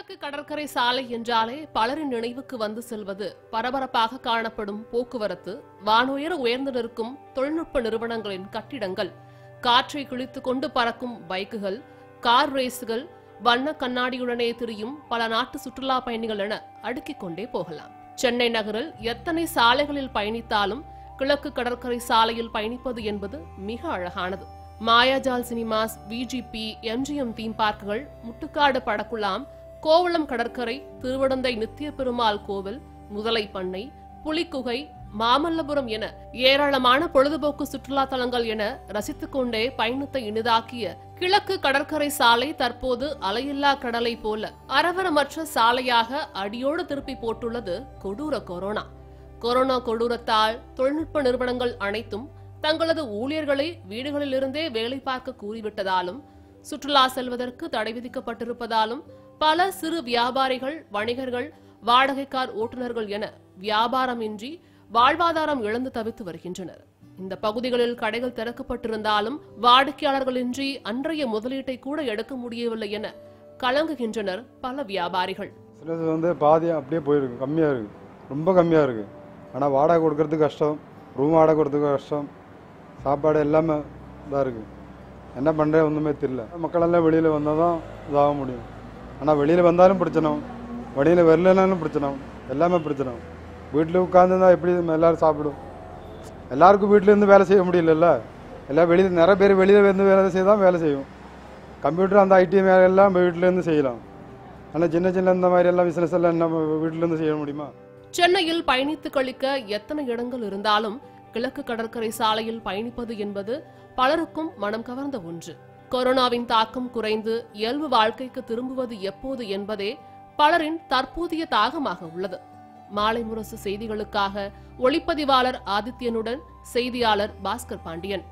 கிழக்கு கடற்கரை சாலை என்றாலே பலரின் நினைவுக்கு வந்து செல்வது பரபரப்பாக காணப்படும் போக்குவரத்து வானுயர உயர்ந்து நிற்கும் தொழில்நுட்ப நிறுவனங்களின் கட்டிடங்கள் காற்றை கிழித்துக் கொண்டு பறக்கும் பைக்குகள் கார் ரேஸுகள் வண்ண கண்ணாடியுடனே திரியும் பல நாட்டு சுற்றுலா பயணிகள் என அடுக்கிக் கொண்டே போகலாம். சென்னை நகரில் எத்தனை சாலைகளில் பயணித்தாலும் கிழக்கு கடற்கரை சாலையில் பயணிப்பது என்பது மிக அழகானது. Mayajaal cinemas VGP MGM theme பார்க்குகள் Muttukadu படக்குலாம் கோவளம் கடற்கரை திருவடந்தை நித்திய பெருமாள் கோவில் முதலை பண்ணை புலிக்குகை மாமல்லபுரம் என ஏராளமான பொழுதுபோக்கு சுற்றுலா தலங்கள் என ரசித்துக் கொண்டே பயணத்தை இனிதாக்கிய கிழக்கு கடற்கரை சாலை தற்போது அலையில்லா கடலை போல அரவரமற்ற சாலையாக அடியோடு திருப்பி போட்டுள்ளது கொடூர கொரோனா. கொரோனா கொடூரத்தால் தொழில்நுட்ப நிறுவனங்கள் அனைத்தும் தங்களது ஊழியர்களை வீடுகளிலிருந்தே வேலை பார்க்க கூறிவிட்டதாலும் சுற்றுலா செல்வதற்கு தடை விதிக்கப்பட்டிருப்பதாலும் பல சிறு வியாபாரிகள் வணிகர்கள் வாடகைக்கார் ஓட்டுநர்கள் என வியாபாரமின்றி வாழ்வாதாரம் இழந்து தவித்து வருகின்றனர். இந்த பகுதிகளில் கடைகள் திறக்கப்பட்டிருந்தாலும் வாடிக்கையாளர்களின்றி அன்றைய முதலீட்டை கூட எடுக்க முடியவில்லை என கலங்குகின்றனர் பல வியாபாரிகள். சிலது வந்து பாதி அப்படியே போயிருக்கு கம்மியாக இருக்குது ரொம்ப கம்மியாக இருக்கு. ஆனால் வாடகை கொடுக்கறது கஷ்டம் ரூம் வாடகை கொடுக்கறது கஷ்டம் சாப்பாடு எல்லாமே இதாக இருக்குது என்ன பண்ணுறது ஒன்றுமே தெரியல. மக்களெல்லாம் வெளியில் வந்தால் தான் இதாக முடியும். ஆனால் வெளியில் வந்தாலும் பிரச்சனை வெளியில் வரலனாலும் பிரச்சனை எல்லாமே பிரச்சனை வீட்டில் உட்காந்துருந்தா எப்படி எல்லோரும் சாப்பிடும்? எல்லாருக்கும் வீட்டிலேருந்து வேலை செய்ய முடியலல்ல? எல்லாம் வெளியில் நிறைய பேர் வெளியில் வந்து வேலை செய்ய தான் வேலை செய்யும். கம்ப்யூட்டர் அந்த ஐடி வேலை எல்லாம் வீட்டிலேருந்து செய்யலாம். ஆனால் சின்ன சின்ன இந்த மாதிரி எல்லாம் பிஸ்னஸ் எல்லாம் நம்ம வீட்டிலேருந்து செய்ய முடியுமா? சென்னையில் பயணித்து கழிக்க எத்தனை இடங்கள் இருந்தாலும் கிழக்கு கடற்கரை சாலையில் பயணிப்பது என்பது பலருக்கும் மனம் கவர்ந்த ஒன்று. கொரோனாவின் தாக்கம் குறைந்து இயல்பு வாழ்க்கைக்கு திரும்புவது எப்போது என்பதே பலரின் தற்போதைய தாகமாக உள்ளது. மாலை முரசு செய்திகளுக்காக ஒளிப்பதிவாளர் ஆதித்யனுடன் செய்தியாளர் பாஸ்கர் பாண்டியன்.